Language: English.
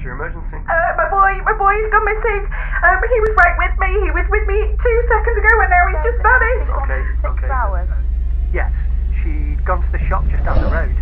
What's your emergency? Uh, my boy, my boy, he's gone missing. Um, he was right with me. He was with me two seconds ago, and now he's just vanished. Okay, okay. Six hours. Yes, she'd gone to the shop just down the road.